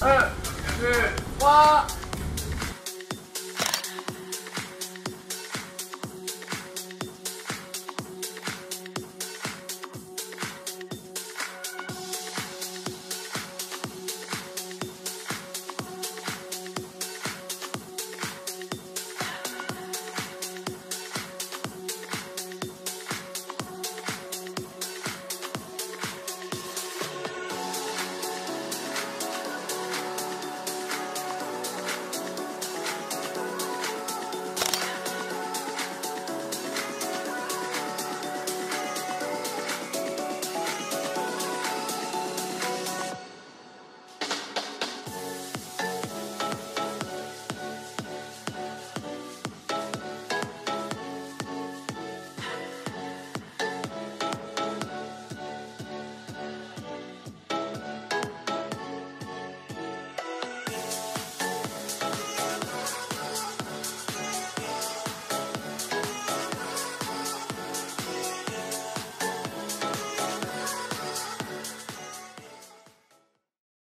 二四八。